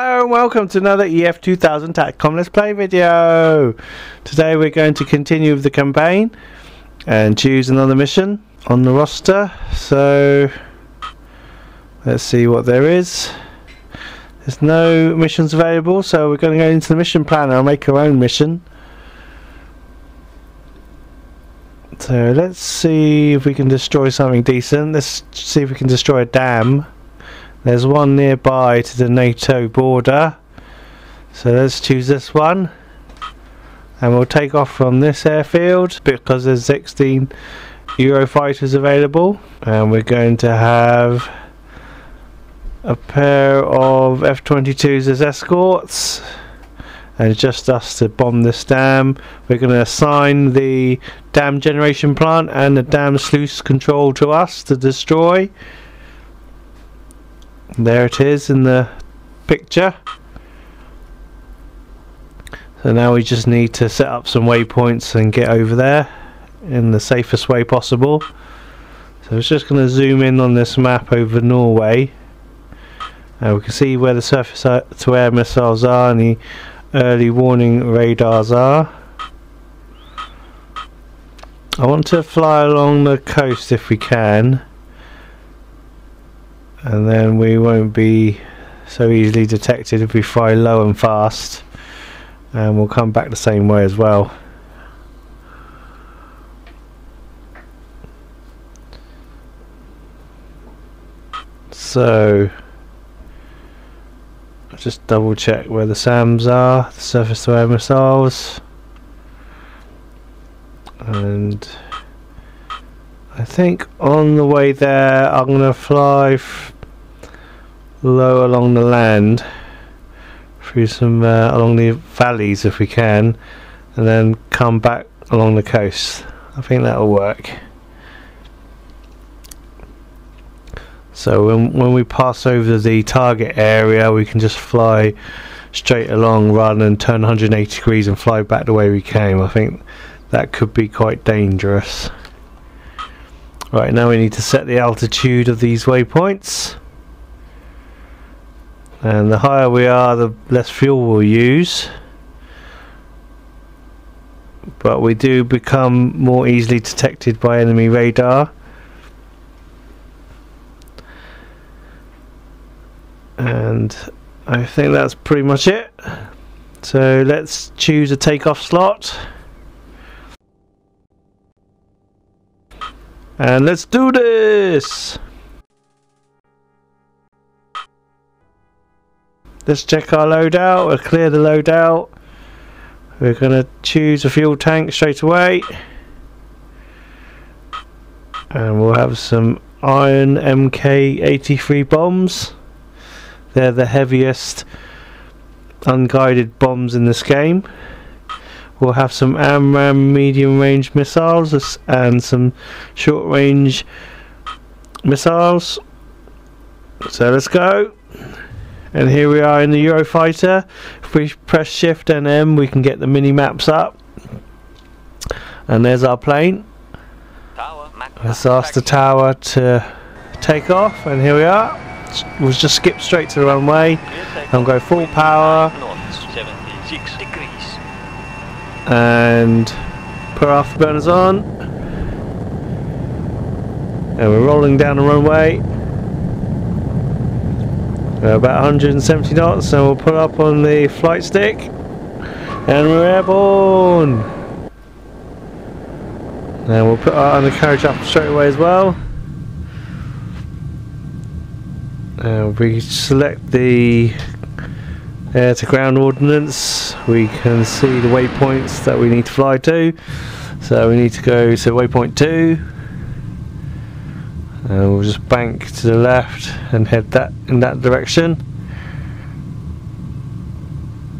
and welcome to another EF 2000 TACTCOM Let's Play video. Today we're going to continue with the campaign and choose another mission on the roster. So let's see what there is. There's no missions available so we're going to go into the mission planner and make our own mission. So let's see if we can destroy something decent. Let's see if we can destroy a dam. There's one nearby to the NATO border. So let's choose this one. And we'll take off from this airfield because there's 16 Eurofighters available. And we're going to have a pair of F-22s as escorts. And just us to bomb this dam. We're going to assign the dam generation plant and the dam sluice control to us to destroy. There it is in the picture. So now we just need to set up some waypoints and get over there in the safest way possible. So it's just going to zoom in on this map over Norway. And we can see where the surface uh, to air missiles are and the early warning radars are. I want to fly along the coast if we can and then we won't be so easily detected if we fly low and fast. And we'll come back the same way as well. So I'll just double check where the SAMs are the surface to air missiles. And I think on the way there I'm going to fly low along the land through some uh, along the valleys if we can and then come back along the coast. I think that'll work. So when, when we pass over the target area we can just fly straight along rather than turn 180 degrees and fly back the way we came. I think that could be quite dangerous. Right now we need to set the altitude of these waypoints and the higher we are the less fuel we'll use. But we do become more easily detected by enemy radar. And I think that's pretty much it. So let's choose a takeoff slot. And let's do this Let's check our loadout. We'll clear the loadout. We're going to choose a fuel tank straight away. And we'll have some Iron MK83 bombs. They're the heaviest unguided bombs in this game. We'll have some AMRAAM medium range missiles and some short range missiles. So let's go and here we are in the Eurofighter. If we press shift and M we can get the mini maps up. And there's our plane. Let's ask the tower to take off and here we are. We'll just skip straight to the runway and go full power. And put our afterburners on. And we're rolling down the runway uh, about 170 knots and we'll put up on the flight stick and we're airborne. And we'll put our undercarriage up straight away as well. And we select the air to ground ordnance we can see the waypoints that we need to fly to. So we need to go to waypoint 2 and we'll just bank to the left and head that in that direction.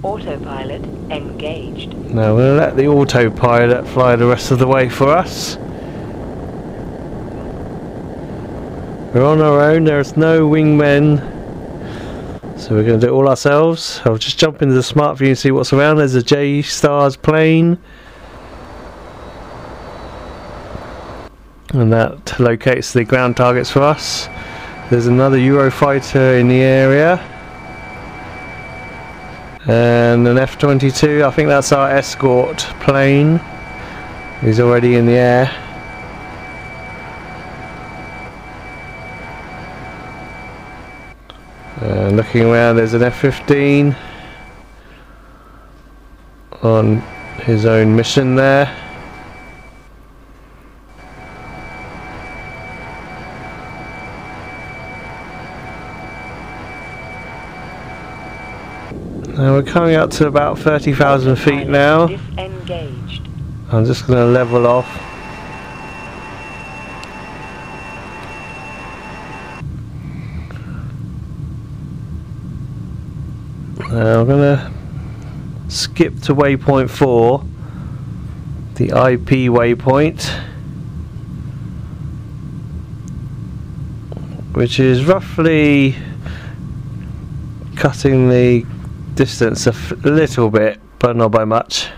Autopilot engaged. Now we'll let the autopilot fly the rest of the way for us. We're on our own there's no wingmen so we're going to do it all ourselves. I'll just jump into the smart view and see what's around. There's a J-Stars plane and that locates the ground targets for us. There's another Eurofighter in the area And an F-22, I think that's our escort plane. He's already in the air. Uh, looking around, there's an F-15 on his own mission there. Now we're coming up to about 30,000 feet now. I'm just going to level off. Now I'm going to skip to waypoint 4, the IP waypoint, which is roughly cutting the distance a f- little bit, but not by much.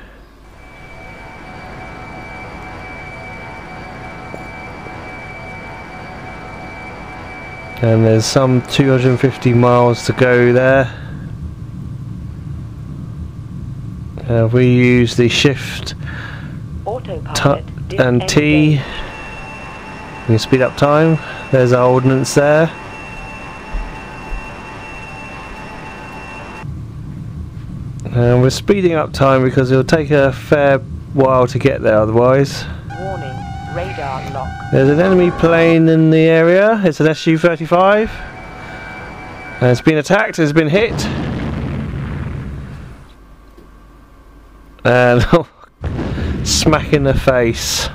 And there's some 250 miles to go there. Uh, we use the shift and T. We can speed up time. There's our ordnance there. And we're speeding up time because it'll take a fair while to get there otherwise. Warning. Radar lock. There's an enemy plane in the area. It's an Su-35. And it's been attacked. It's been hit. And oh, smack in the face.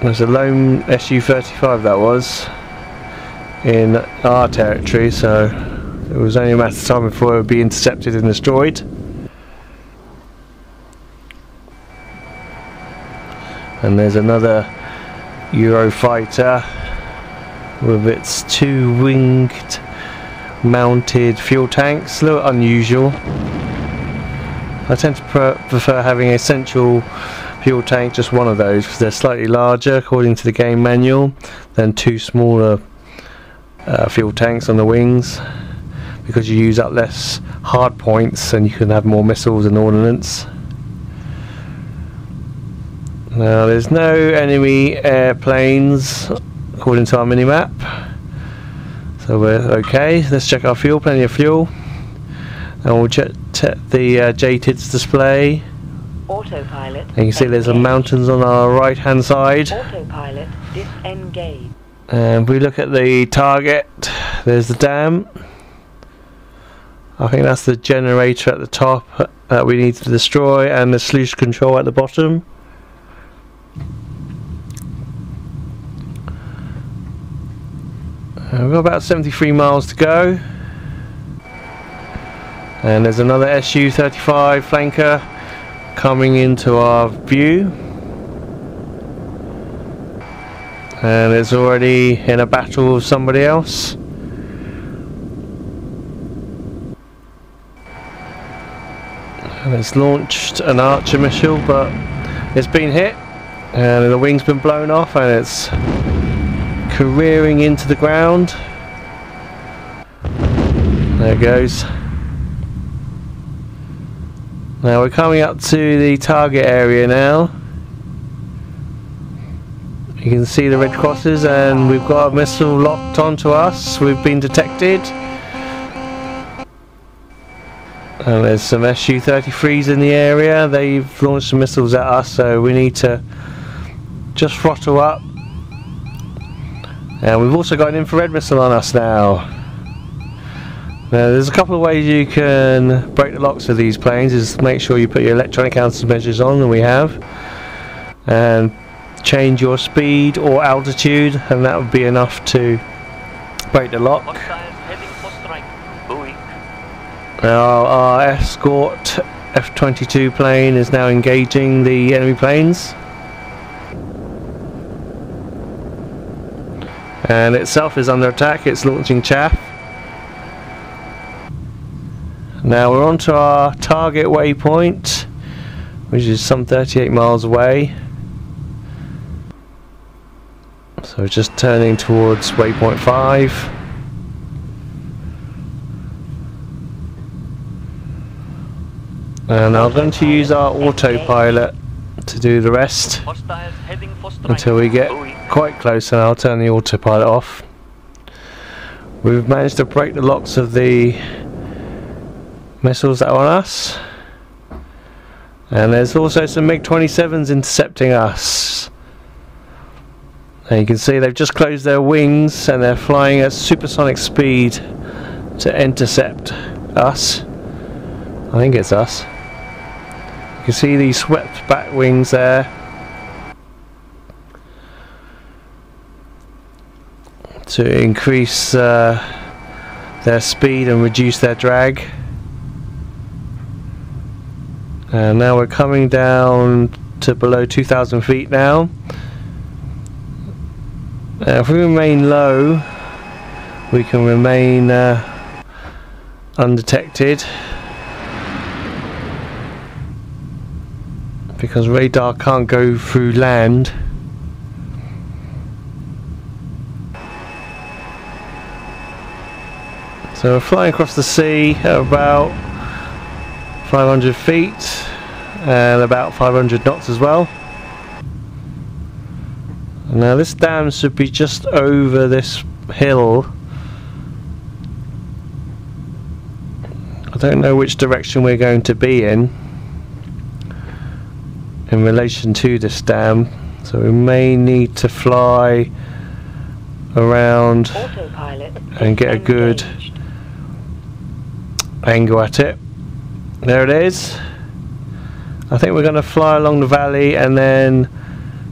There's a lone Su-35 that was in our territory, so it was only a matter of time before it would be intercepted and destroyed. and there's another Eurofighter with its two winged mounted fuel tanks. A little unusual. I tend to prefer having a central fuel tank, just one of those, because they're slightly larger according to the game manual than two smaller uh, fuel tanks on the wings because you use up less hard points and you can have more missiles and ordnance. Now there's no enemy airplanes according to our minimap. So we're okay. Let's check our fuel, plenty of fuel. And we'll check the uh, JTIDS display. Autopilot. And you can see there's some mountains on our right hand side. Autopilot disengaged. And if we look at the target, there's the dam. I think that's the generator at the top that we need to destroy and the sluice control at the bottom. Uh, we've got about 73 miles to go. And there's another SU-35 flanker coming into our view. And it's already in a battle with somebody else. It's launched an Archer missile, but it's been hit, and the wing's been blown off, and it's careering into the ground. There it goes. Now we're coming up to the target area now. You can see the red crosses and we've got a missile locked onto us. We've been detected. And there's some Su-33s in the area. They've launched some missiles at us, so we need to just throttle up. And we've also got an infrared missile on us now. Now there's a couple of ways you can break the locks of these planes is make sure you put your electronic countermeasures on and we have and change your speed or altitude and that would be enough to break the lock. Hostiles heading for strike. Boeing. Now our escort F-22 plane is now engaging the enemy planes. And itself is under attack, it's launching chaff. Now we're on to our target waypoint, which is some 38 miles away. So just turning towards waypoint 5. And I'm going to use our autopilot to do the rest until we get quite close and I'll turn the autopilot off. We've managed to break the locks of the missiles that are on us. And there's also some MiG-27s intercepting us. And you can see they've just closed their wings and they're flying at supersonic speed to intercept us. I think it's us. You can see these swept back wings there. To increase uh, their speed and reduce their drag. And now we're coming down to below 2,000 feet now. If we remain low, we can remain uh, undetected. Because radar can't go through land. So we're flying across the sea at about 500 feet and about 500 knots as well. Now this dam should be just over this hill. I don't know which direction we're going to be in in relation to this dam so we may need to fly around And get a good- angle at it. There it is. I think we're going to fly along the valley and then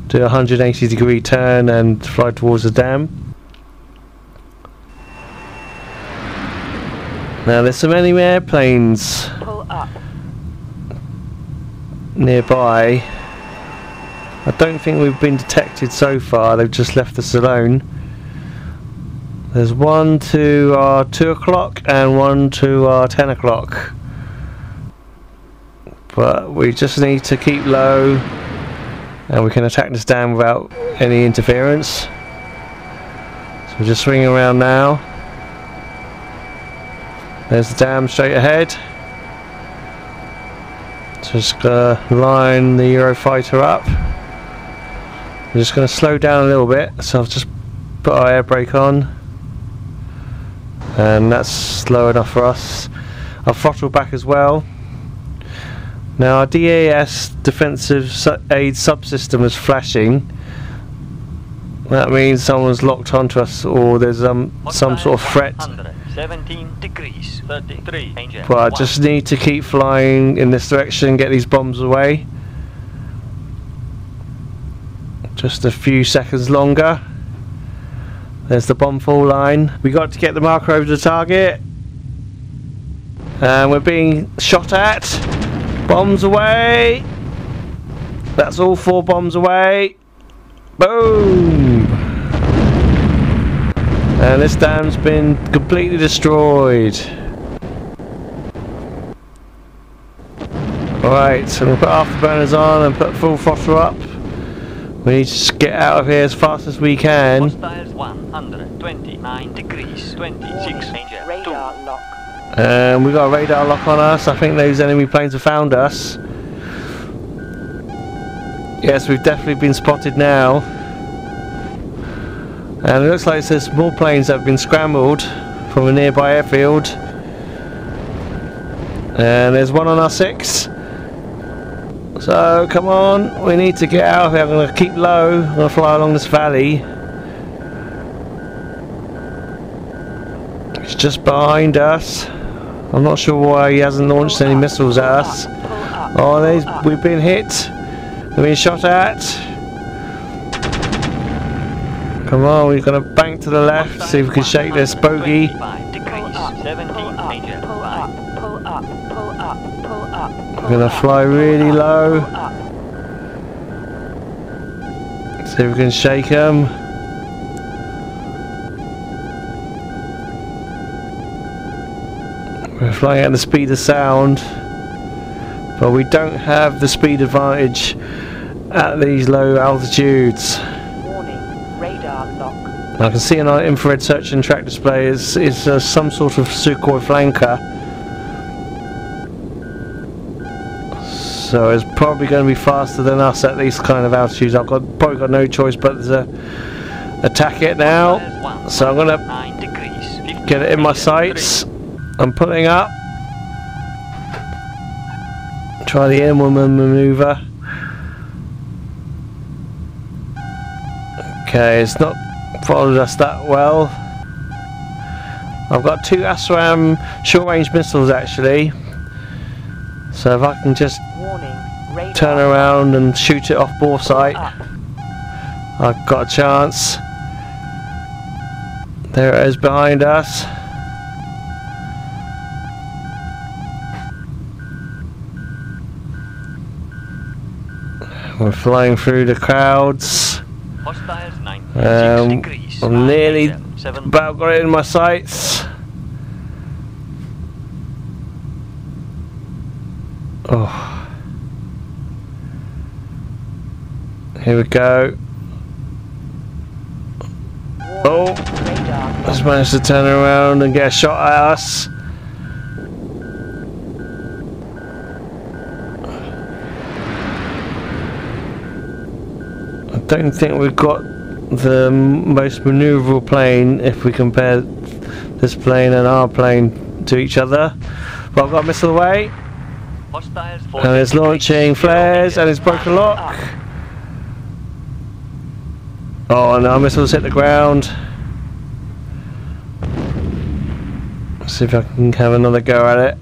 do a 180 degree turn and fly towards the dam. Now there's so many airplanes. Nearby. I don't think we've been detected so far, they've just left us alone. There's one to our uh, 2 o'clock and one to our uh, 10 o'clock. But we just need to keep low and we can attack this dam without any interference. So we're just swinging around now. There's the dam straight ahead. Just gonna line the Eurofighter up. I'm just gonna slow down a little bit, so I've just put our air brake on. And that's slow enough for us. I'll throttle back as well. Now our DAS defensive aid subsystem is flashing. That means someone's locked onto us or there's um, some sort of threat. 17 degrees, 33 danger. But I just need to keep flying in this direction, and get these bombs away. Just a few seconds longer. There's the bomb fall line. We got to get the marker over the target. And we're being shot at. Bombs away. That's all four bombs away. Boom. And this dam's been completely destroyed. Alright, so we'll put afterburners on and put full throttle up. We need to just get out of here as fast as we can. Hostiles 129 degrees, 26 danger. Radar lock. Um, we've got a radar lock on us. I think those enemy planes have found us. Yes, we've definitely been spotted now. And it looks like there's more planes that have been scrambled from a nearby airfield. And there's one on our six. So come on, we need to get out of here. I'm going to keep low. I'm going to fly along this valley. It's just behind us. I'm not sure why he hasn't launched any missiles at us. Oh, we've been hit. We've been shot at. Come on, we're going to bank to the left, see if we can shake this bogey. We're going to fly really low, see if we can shake them. We're flying at the speed of sound, but we don't have the speed advantage at these low altitudes. I can see on our infrared search and track display is, is uh, some sort of Sukhoi flanker. So it's probably going to be faster than us at these kind of altitudes. I've got probably got no choice but to attack it now. So I'm going to 9 degrees. 50 get it in my sights. I'm pulling up. Try the inward maneuver. Okay, it's not followed us that well. I've got two ASRAAM short range missiles actually. So if I can just Warning. Turn around and shoot it off bore sight, I've got a chance. There it is behind us. We're flying through the crowds. Hostiles 96 Um. I'm nearly about got it in my sights. Oh. Here we go. Oh. Just managed to turn around and get a shot at us. I don't think we've got the most manoeuvrable plane if we compare this plane and our plane to each other. But I've got a missile away and it's launching flares and it's broken lock. Oh no, missiles hit the ground. Let's see if I can have another go at it.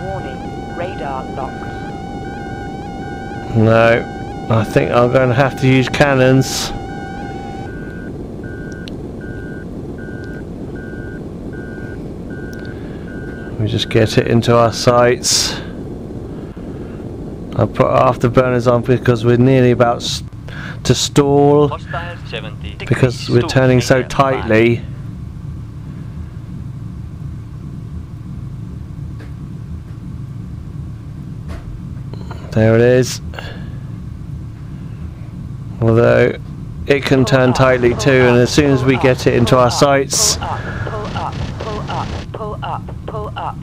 Warning. Radar locked. No, I think I'm going to have to use cannons. We just get it into our sights. I put afterburners on because we're nearly about to stall because we're turning so tightly. There it is. Although it can turn tightly too, and as soon as we get it into our sights,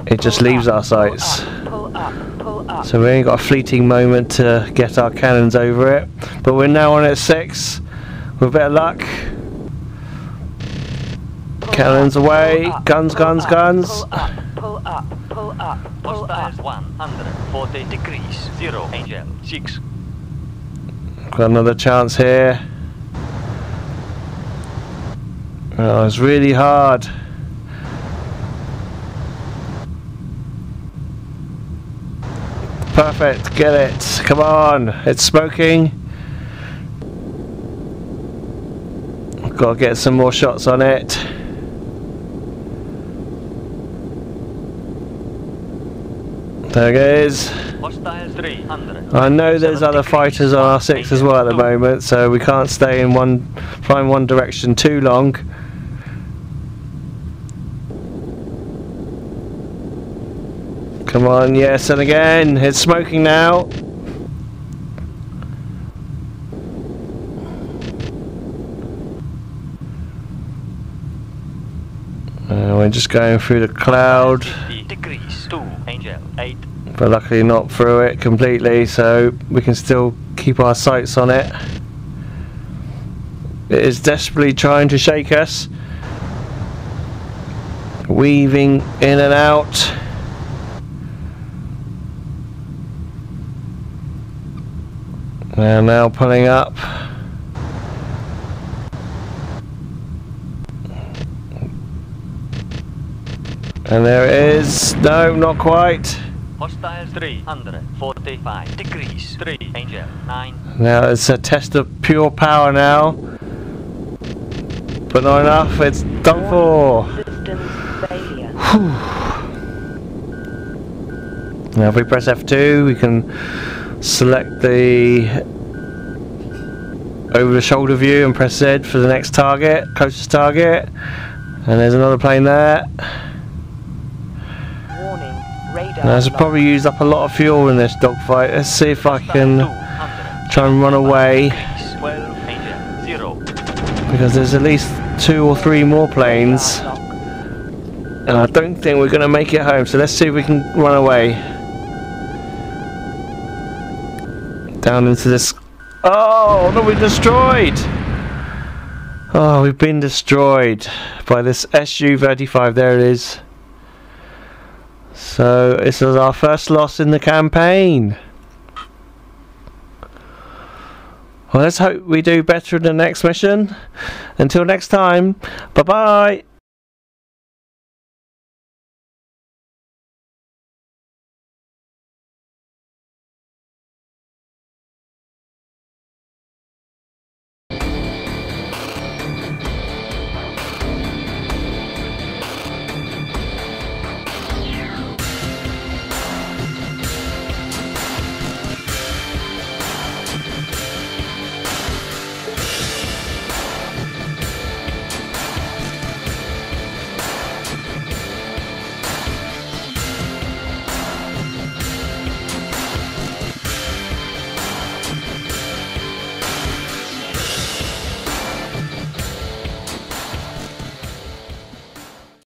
It just leaves our sights. So we only got a fleeting moment to get our cannons over it. But we're now on at six. With a bit of luck, cannons away, guns, guns, guns. Up, pull Hostiles up. 140 degrees, 0 angel, 6. got another chance here. Oh, it's really hard. Perfect, get it. Come on, it's smoking. Gotta get some more shots on it. There it is. I know there's other fighters on our six as well at the moment, so we can't stay in one, fly in one direction too long. Come on, yes, and again, it's smoking now. Uh, we're just going through the cloud. But luckily not through it completely so we can still keep our sights on it. It is desperately trying to shake us. Weaving in and out. And now pulling up. And there it is. No not quite Hostiles 345 degrees, 3 angel, 9. Now it's a test of pure power now. But not enough, it's done for. Now if we press F2 we can select the over the shoulder view and press Z for the next target, closest target. And there's another plane there. Now this probably used up a lot of fuel in this dogfight. Let's see if I can try and run away. degrees, 12 angel, 0. because there's at least two or three more planes. And I don't think we're going to make it home, so let's see if we can run away. Down into this. Oh, no, we're destroyed! Oh, we've been destroyed by this SU-35. There it is. So, this is our first loss in the campaign. Well, let's hope we do better in the next mission. Until next time, bye bye.